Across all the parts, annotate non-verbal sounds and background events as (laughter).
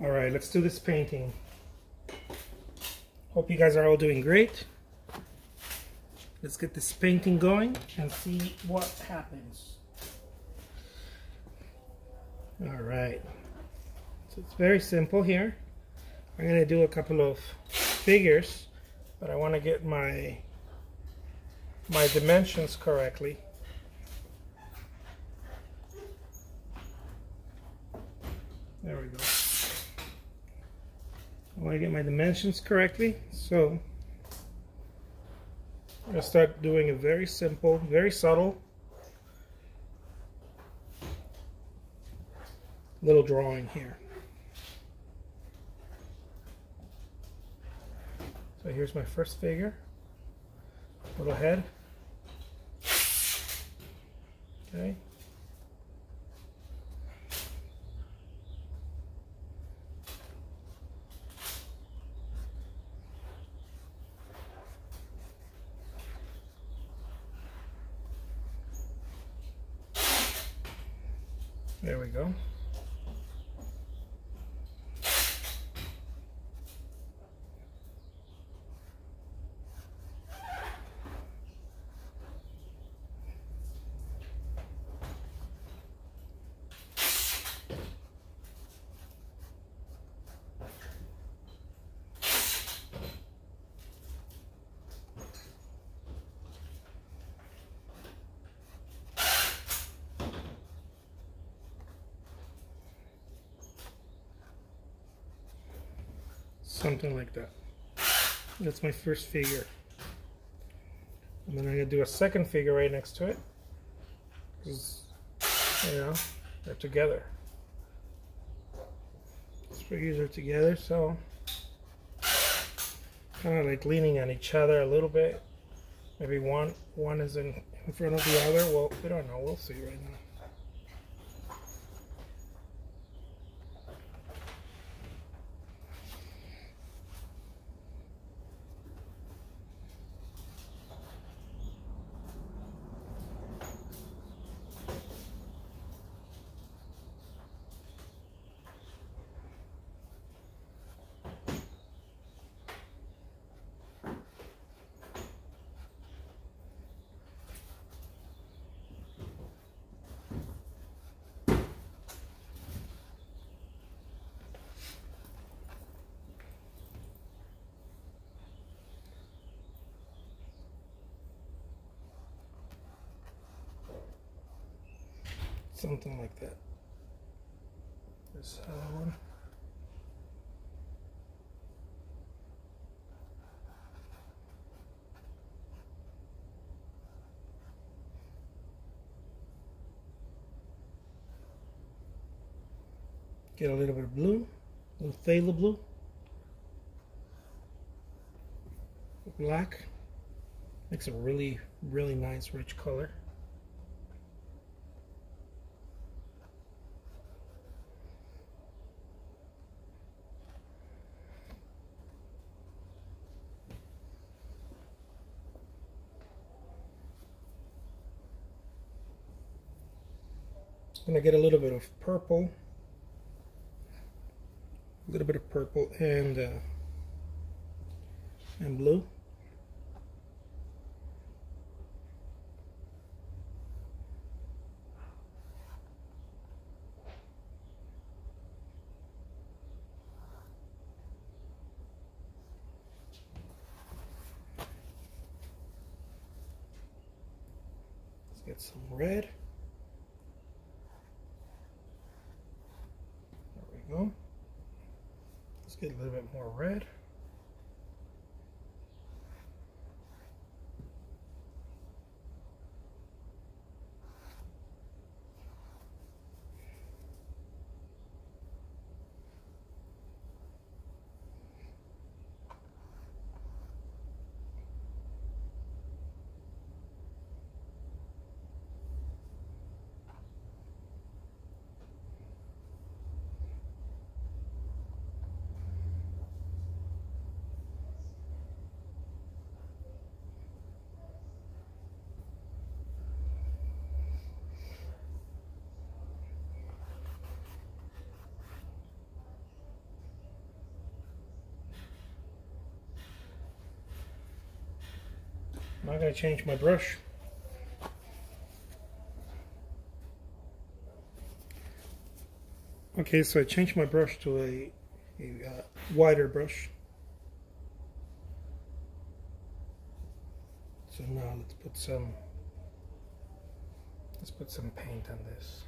All right, let's do this painting. Hope you guys are all doing great. Let's get this painting going and see what happens. All right, so it's very simple here. I'm gonna do a couple of figures, but I wanna get my my dimensions correctly. There we go. I want to get my dimensions correctly, so I'm going to start doing a very simple, very subtle little drawing here. So here's my first figure, little head. Okay. There we go. Something like that. That's my first figure. And then I'm to do a second figure right next to it. Because, you know, they're together. These figures are together, so kind of like leaning on each other a little bit. Maybe one one is in, in front of the other. Well, we don't know. We'll see right now. Something like that. This other one. Get a little bit of blue, a little phthalo blue, black. Makes a really, really nice rich color. Gonna get a little bit of purple a little bit of purple and uh, and blue Let's get some red. go. Let's get a little bit more red. I'm not going to change my brush. Okay, so I changed my brush to a, a uh, wider brush. So now let's put some let's put some paint on this.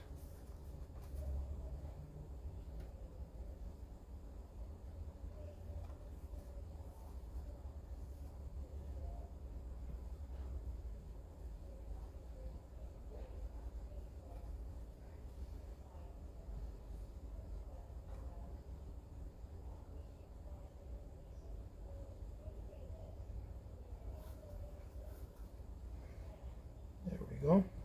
Go.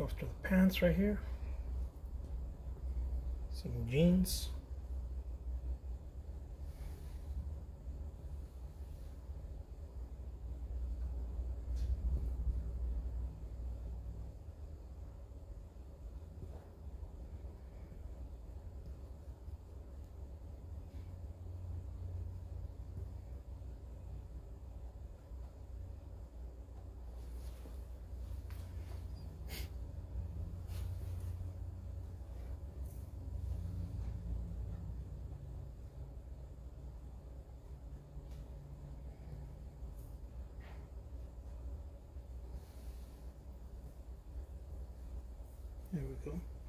Let's go to the pants right here. Some jeans. We go.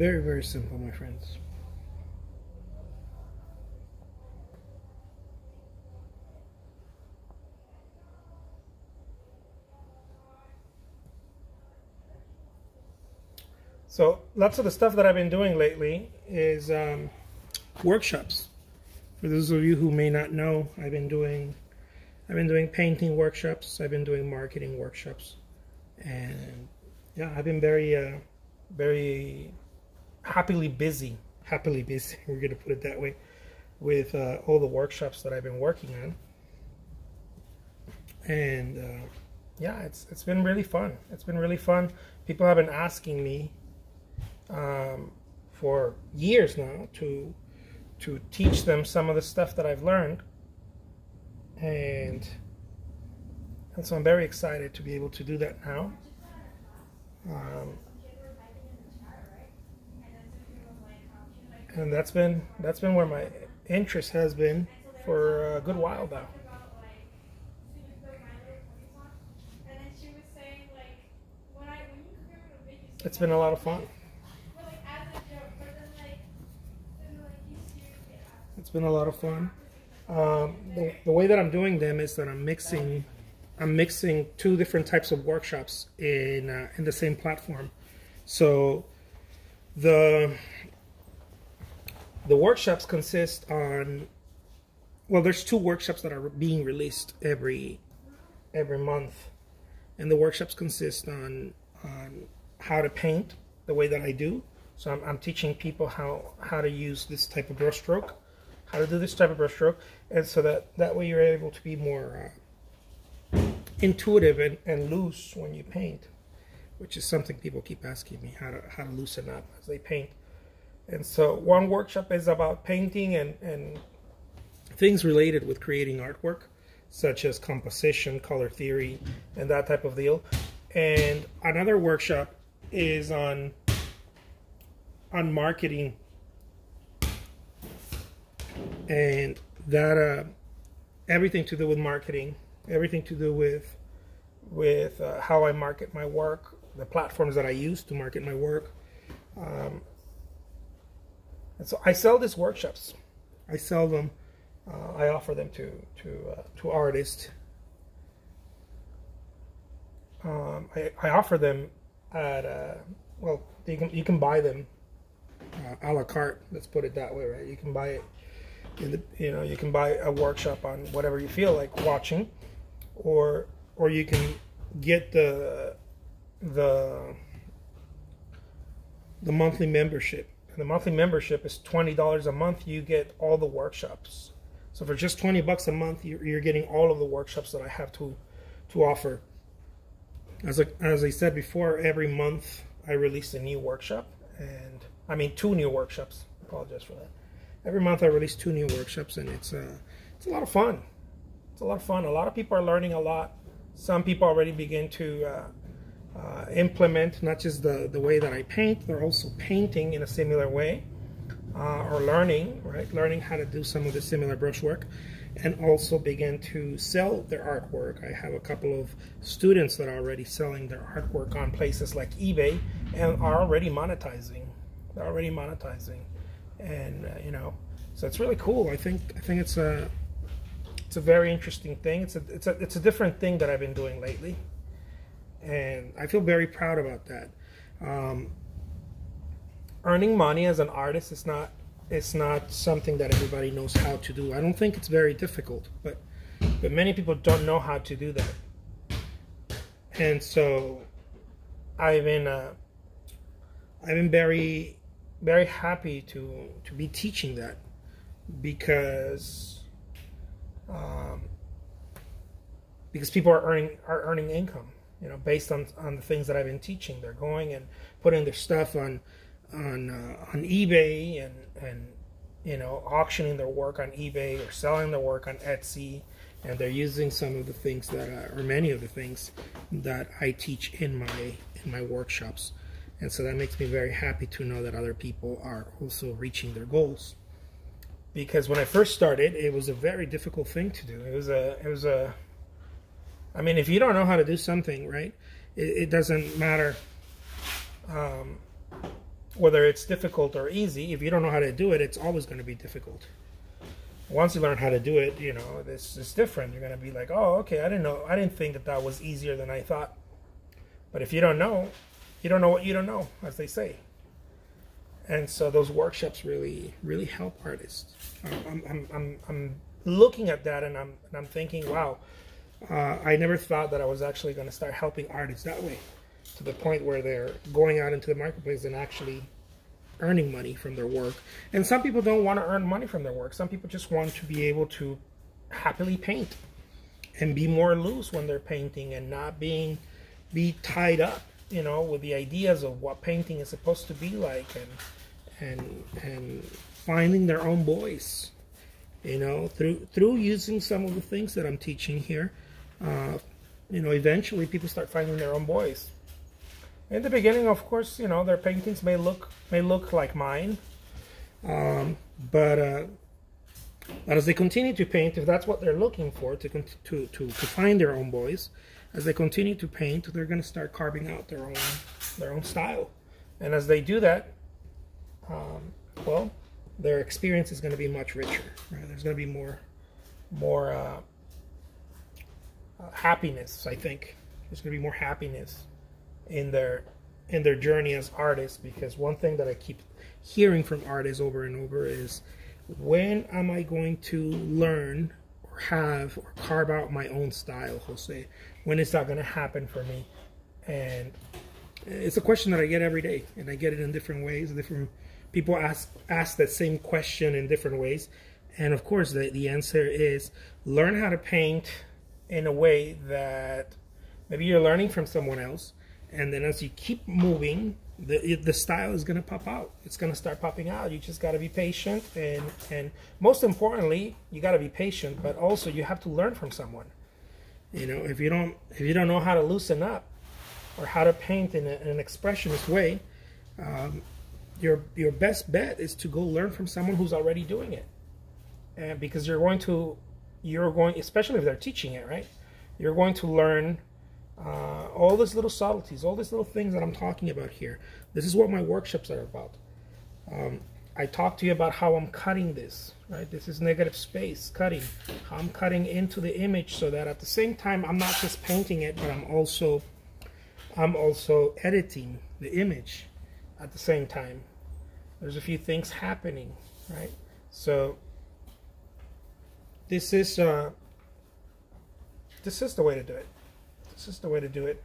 Very, very simple, my friends. So lots of the stuff that I've been doing lately is um, workshops. For those of you who may not know, I've been doing I've been doing painting workshops. I've been doing marketing workshops, and yeah, I've been very uh, very happily busy. Happily busy. (laughs) We're gonna put it that way with uh, all the workshops that I've been working on, and uh, yeah, it's it's been really fun. It's been really fun. People have been asking me um, for years now to to teach them some of the stuff that I've learned, and and so I'm very excited to be able to do that now. Um, and that's been that's been where my interest has been for a good while now. It's been a lot of fun. It's been a lot of fun. Um, the, the, way that I'm doing them is that I'm mixing, I'm mixing two different types of workshops in uh, in the same platform. So the the workshops consist on well, there's two workshops that are being released every every month, and the workshops consist on on how to paint the way that I do. So I'm, I'm teaching people how how to use this type of brushstroke how to do this type of brushstroke, and so that that way you're able to be more uh, intuitive and, and loose when you paint, which is something people keep asking me how to how to loosen up as they paint. And so one workshop is about painting and, and things related with creating artwork, such as composition, color theory, and that type of deal. And another workshop is on on marketing and that uh, everything to do with marketing, everything to do with with uh, how I market my work, the platforms that I use to market my work. Um, and so I sell these workshops. I sell them. Uh, I offer them to to uh, to artists. Um, I, I offer them at uh, well, you can you can buy them uh, a la carte. Let's put it that way, right? You can buy it the, you know, you can buy a workshop on whatever you feel like watching, or or you can get the the the monthly membership. The monthly membership is twenty dollars a month. You get all the workshops. So for just twenty bucks a month, you're, you're getting all of the workshops that I have to to offer. As I, as I said before, every month I release a new workshop, and I mean two new workshops. apologize for that every month I release two new workshops, and it's uh, it's a lot of fun. It's a lot of fun. A lot of people are learning a lot. Some people already begin to uh, uh, implement not just the the way that I paint, they're also painting in a similar way, uh, or learning right, learning how to do some of the similar brushwork. And also begin to sell their artwork. I have a couple of students that are already selling their artwork on places like eBay and are already monetizing. They're already monetizing and uh, you know, so it's really cool. I think I think it's a it's a very interesting thing. It's a it's a it's a different thing that I've been doing lately, and I feel very proud about that. Um, earning money as an artist is not it's not something that everybody knows how to do. I don't think it's very difficult, but but many people don't know how to do that, and so I've been uh, I've been very very happy to to be teaching that because um, because people are earning are earning income you know based on on the things that I've been teaching they're going and putting their stuff on on uh, on eBay and and you know auctioning their work on eBay or selling their work on Etsy and they're using some of the things that uh, or many of the things that I teach in my in my workshops and so that makes me very happy to know that other people are also reaching their goals. Because when I first started, it was a very difficult thing to do. It was a, it was a, I mean, if you don't know how to do something, right, it, it doesn't matter um, whether it's difficult or easy, if you don't know how to do it, it's always going to be difficult. Once you learn how to do it, you know, it's, is different. You're going to be like, oh, okay, I didn't know, I didn't think that that was easier than I thought. But if you don't know, you don't know what you don't know, as they say. And so those workshops really, really help artists. I'm, I'm, I'm, I'm looking at that and I'm, and I'm thinking, wow, uh, I never thought that I was actually going to start helping artists that way to the point where they're going out into the marketplace and actually earning money from their work. And some people don't want to earn money from their work. Some people just want to be able to happily paint and be more loose when they're painting and not being be tied up, you know, with the ideas of what painting is supposed to be like and and and finding their own voice, you know, through through using some of the things that I'm teaching here. Uh, you know, eventually people start finding their own voice in the beginning, of course, you know their paintings may look may look like mine, um, but uh, but as they continue to paint, if that's what they're looking for to to to to find their own voice, as they continue to paint, they're going to start carving out their own their own style, and as they do that, um, well, their experience is going to be much richer. Right? There's going to be more more uh, happiness. I think there's going to be more happiness in their in their journey as artists because one thing that I keep hearing from artists over and over is when am I going to learn or have or carve out my own style, Jose? When is that going to happen for me? And it's a question that I get every day, and I get it in different ways. Different people ask ask that same question in different ways, and of course, the the answer is learn how to paint in a way that maybe you're learning from someone else, and then as you keep moving the the style is going to pop out. It's going to start popping out. You just got to be patient and and most importantly you got to be patient but also you have to learn from someone. You know if you don't if you don't know how to loosen up or how to paint in, a, in an expressionist way um, your your best bet is to go learn from someone who's already doing it. And because you're going to you're going especially if they're teaching it right you're going to learn uh, all these little subtleties, all these little things that I'm talking about here. This is what my workshops are about. Um, I talk to you about how I'm cutting this, right? This is negative space cutting. How I'm cutting into the image so that at the same time I'm not just painting it, but I'm also I'm also editing the image at the same time. There's a few things happening, right? So this is uh, this is the way to do it. This is the way to do it.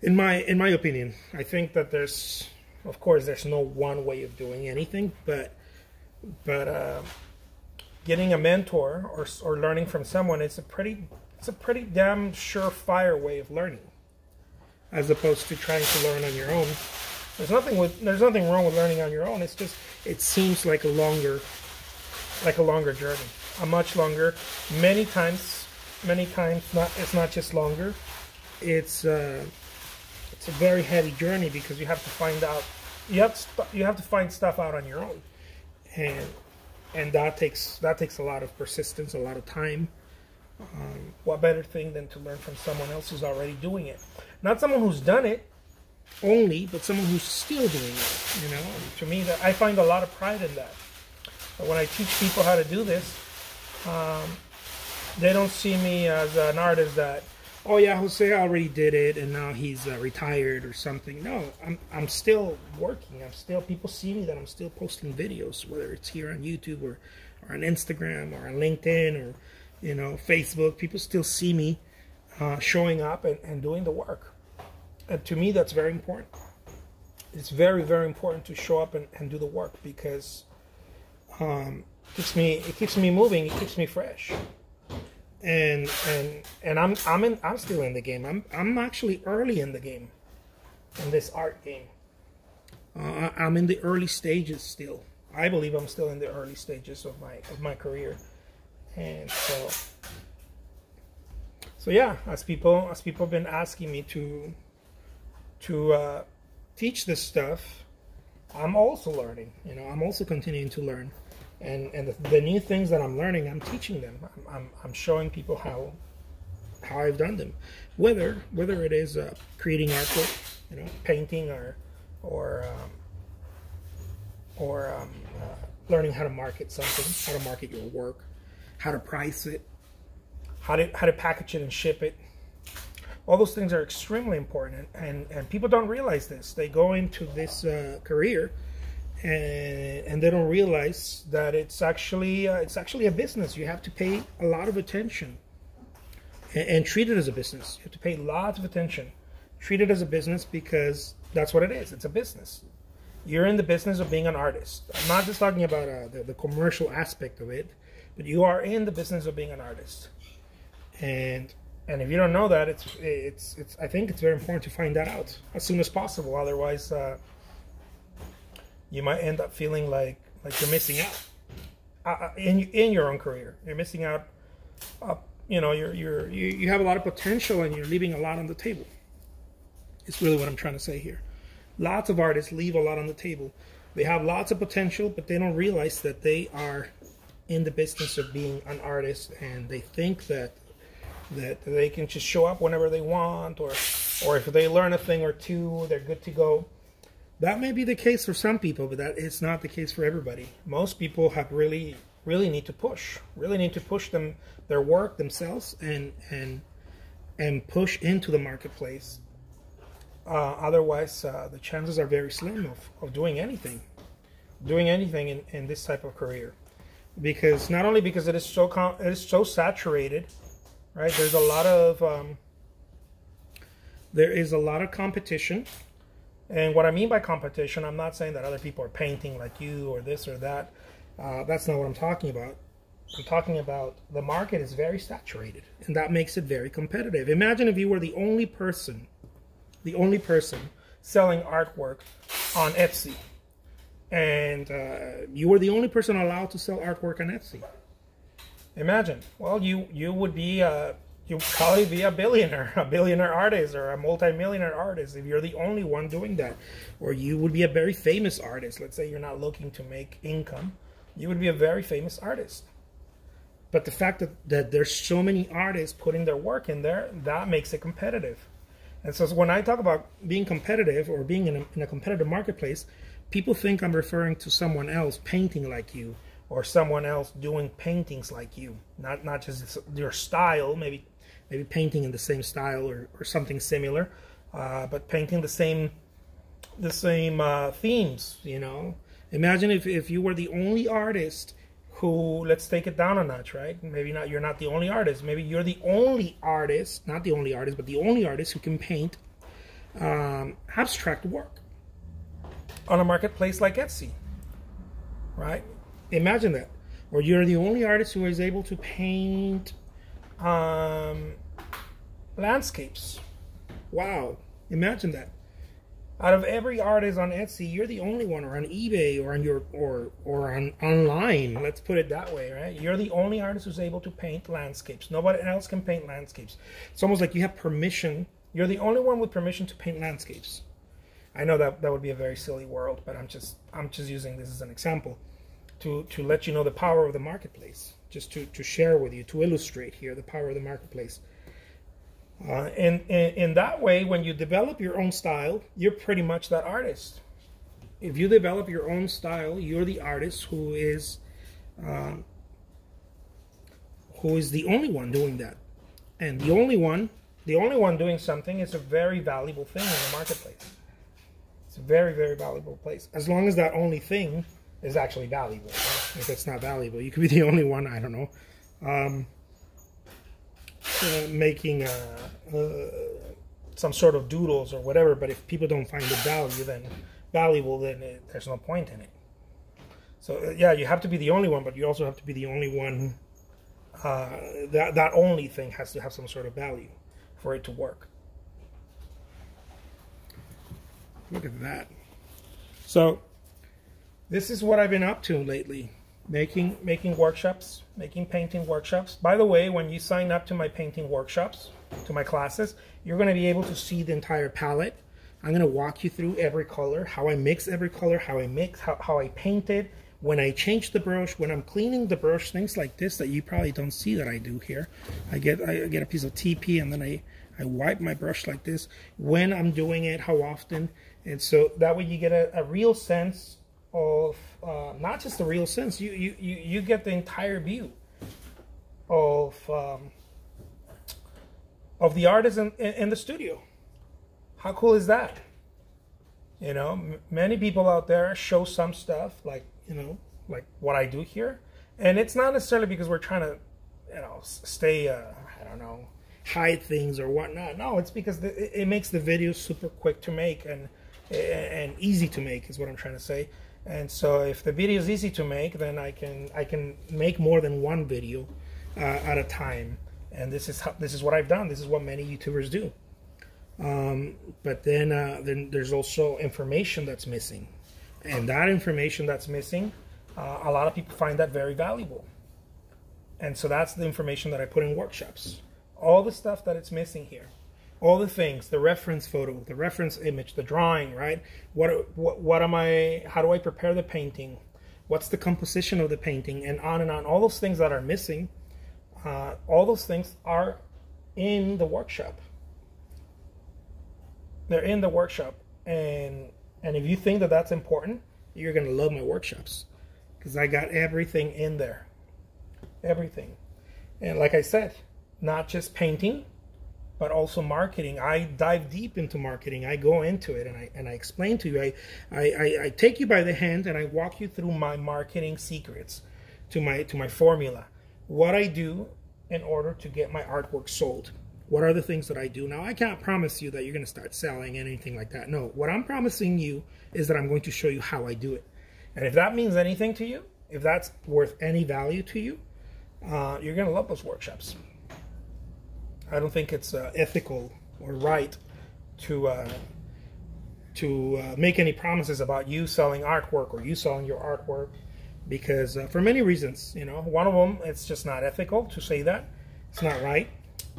In my in my opinion, I think that there's, of course, there's no one way of doing anything, but but uh, getting a mentor or or learning from someone it's a pretty it's a pretty damn surefire way of learning, as opposed to trying to learn on your own. There's nothing with there's nothing wrong with learning on your own. It's just it seems like a longer like a longer journey, a much longer, many times, many times. Not it's not just longer it's uh, it's a very heavy journey because you have to find out you have to you have to find stuff out on your own, and and that takes that takes a lot of persistence, a lot of time. Um, what better thing than to learn from someone else who's already doing it? Not someone who's done it only, but someone who's still doing it. You know, and to me, that I find a lot of pride in that. But when I teach people how to do this, um, they don't see me as an artist that oh yeah, Jose already did it and now he's uh, retired or something. No, I'm I'm still working. I'm still people see me that I'm still posting videos, whether it's here on YouTube or or on Instagram or on LinkedIn or you know Facebook. People still see me uh, showing up and, and doing the work. And to me, that's very important. It's very very important to show up and, and do the work because um, keeps me it keeps me moving. It keeps me fresh and and and I'm I'm in I'm still in the game. I'm I'm actually early in the game, in this art game. Uh, I'm in the early stages still. I believe I'm still in the early stages of my of my career, and so so yeah, as people as people have been asking me to to uh, teach this stuff, I'm also learning. You know, I'm also continuing to learn and and the, the, new things that I'm learning, I'm teaching them. I'm, I'm, I'm showing people how how I've done them, whether whether it is uh, creating artwork, you know, painting or or um, or um, uh, learning how to market something, how to market your work, how to price it, how to how to package it and ship it. All those things are extremely important, and and people don't realize this. They go into this uh, career, and and they don't realize that it's actually uh, it's actually a business. You have to pay a lot of attention, and, and treat it as a business. You have to pay lots of attention. Treat it as a business because that's what it is. It's a business you're in the business of being an artist. I'm not just talking about uh, the, the commercial aspect of it, but you are in the business of being an artist. And and if you don't know that, it's it's it's. I think it's very important to find that out as soon as possible. Otherwise, uh, you might end up feeling like like you're missing out in in your own career. You're missing out. Uh, you know, you're you're you, you have a lot of potential and you're leaving a lot on the table. It's really what I'm trying to say here. Lots of artists leave a lot on the table. They have lots of potential, but they don't realize that they are in the business of being an artist and they think that that they can just show up whenever they want or or if they learn a thing or two they're good to go that may be the case for some people but that is not the case for everybody. Most people have really really need to push really need to push them their work themselves and and and push into the marketplace. Uh, otherwise, uh, the chances are very slim of, of doing anything, doing anything in, in this type of career, because not only because it is so it is so saturated, right? There's a lot of um, there is a lot of competition, and what I mean by competition, I'm not saying that other people are painting like you or this or that. Uh, that's not what I'm talking about. I'm talking about the market is very saturated, and that makes it very competitive. Imagine if you were the only person the only person selling artwork on Etsy. And uh, you were the only person allowed to sell artwork on Etsy. Imagine. Well, you you would be uh, you probably be a billionaire, a billionaire artist or a multimillionaire artist if you're the only one doing that. Or you would be a very famous artist. Let's say you're not looking to make income. You would be a very famous artist. But the fact that, that there's so many artists putting their work in there, that makes it competitive. And so when I talk about being competitive or being in a, in a competitive marketplace, people think I'm referring to someone else painting like you or someone else doing paintings like you. Not not just your style, maybe maybe painting in the same style or, or something similar, uh, but painting the same the same uh, themes. You know, imagine if if you were the only artist who let's take it down a notch right? Maybe not you're not the only artist. Maybe you're the only artist not the only artist but the only artist who can paint um, abstract work on a marketplace like etsy right? Imagine that. Or you're the only artist who is able to paint um, landscapes wow imagine that out of every artist on Etsy, you're the only one, or on eBay, or on your, or or on online. Let's put it that way, right? You're the only artist who's able to paint landscapes. Nobody else can paint landscapes. It's almost like you have permission. You're the only one with permission to paint landscapes. I know that that would be a very silly world, but I'm just I'm just using this as an example to to let you know the power of the marketplace. Just to to share with you to illustrate here the power of the marketplace. Uh, and, in that way, when you develop your own style, you're pretty much that artist. If you develop your own style, you're the artist who is uh, who is the only one doing that. And the only one, the only one doing something is a very valuable thing in the marketplace. It's a very, very valuable place. As long as that only thing is actually valuable. Right? If it's not valuable, you could be (laughs) the only one, I don't know. Um, uh, making uh, uh, some sort of doodles or whatever. But if people don't find the value, then valuable, then it, there's no point in it. So yeah, you have to be the only one, but you also have to be the only one. that that only thing has to have some sort of value for it to work. Look at that. So this is what I've been up to lately making making workshops, making painting workshops. By the way, when you sign up to my painting workshops, to my classes, you're going to be able to see the entire palette. I'm going to walk you through every color, how I mix every color, how I mix, how, how I paint it, when I change the brush, when I'm cleaning the brush, things like this that you probably don't see that I do here. I get I get a piece of TP and then I, I wipe my brush like this. When I'm doing it, how often. And so that way you get a, a real sense of uh, not just the real sense. You, you you you get the entire view of um, of the artist in, in the studio. How cool is that? You know, many people out there show some stuff like you know like what I do here, and it's not necessarily because we're trying to you know stay uh, I don't know hide things or whatnot. No, it's because the, it makes the video super quick to make and and easy to make is what I'm trying to say. And so if the video is easy to make, then I can I can make more than one video uh, at a time. And this is how, this is what I've done. This is what many YouTubers do. Um, but then uh, then there's also information that's missing, and that information that's missing, uh, a lot of people find that very valuable. And so that's the information that I put in workshops. All the stuff that it's missing here all the things the reference photo the reference image the drawing right? What, what what am i how do i prepare the painting? What's the composition of the painting? And on and on. All those things that are missing uh, all those things are in the workshop. They're in the workshop. And and if you think that that's important you're gonna love my workshops. Because i got everything in there. Everything. And like i said not just painting but also marketing. I dive deep into marketing. I go into it and I and I explain to you. I, I, I, take you by the hand and I walk you through my marketing secrets to my to my formula. What I do in order to get my artwork sold. What are the things that I do? Now I can't promise you that you're gonna start selling anything like that. No, what I'm promising you is that I'm going to show you how I do it. And if that means anything to you, if that's worth any value to you, uh, you're gonna love those workshops. I don't think it's uh, ethical or right to uh, to uh, make any promises about you selling artwork or you selling your artwork because uh, for many reasons, you know, one of them it's just not ethical to say that it's not right.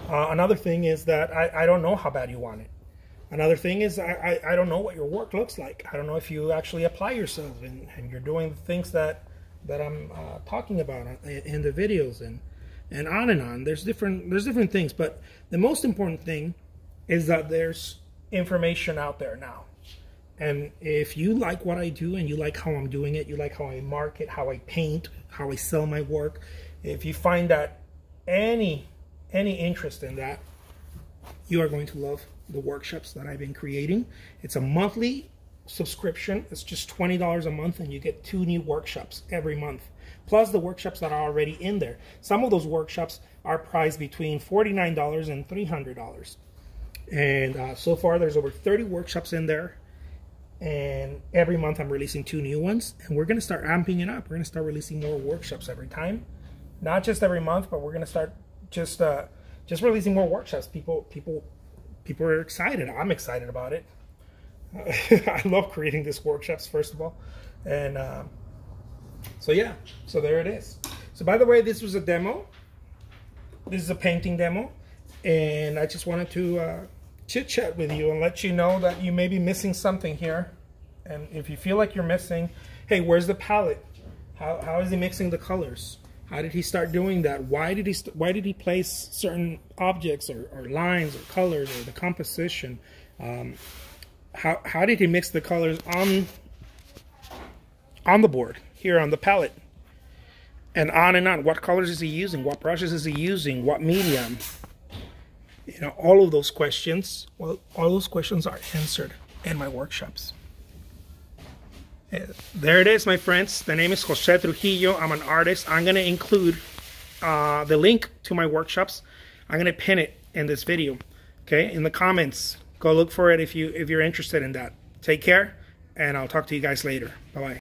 Uh, another thing is that I, I don't know how bad you want it. Another thing is I, I, I, don't know what your work looks like. I don't know if you actually apply yourself and, and you're doing the things that that I'm uh, talking about in, in the videos and and on and on. There's different there's different things, but the most important thing is that there's information out there now. And if you like what I do and you like how I'm doing it, you like how I market, how I paint, how I sell my work, if you find that any any interest in that, you are going to love the workshops that I've been creating. It's a monthly subscription. It's just $20 a month and you get two new workshops every month plus the workshops that are already in there. Some of those workshops are priced between $49 and $300. And uh, so far, there's over 30 workshops in there. And every month, I'm releasing two new ones. And we're going to start amping it up. We're going to start releasing more workshops every time. Not just every month, but we're going to start just uh, just releasing more workshops. People, people, people are excited. I'm excited about it. (laughs) I love creating these workshops, first of all. And... Uh, so yeah, so there it is. So by the way, this was a demo. This is a painting demo. And I just wanted to uh, chit chat with you and let you know that you may be missing something here. And if you feel like you're missing, hey, where's the palette? How, how is he mixing the colors? How did he start doing that? Why did he why did he place certain objects or, or lines or colors or the composition? Um, how how did he mix the colors on on the board? Here on the palette. And on and on. What colors is he using? What brushes is he using? What medium? You know, all of those questions, well, all those questions are answered in my workshops. There it is, my friends. The name is Jose Trujillo. I'm an artist. I'm going to include uh, the link to my workshops. I'm going to pin it in this video, okay, in the comments. Go look for it if, you, if you're interested in that. Take care, and I'll talk to you guys later. Bye-bye.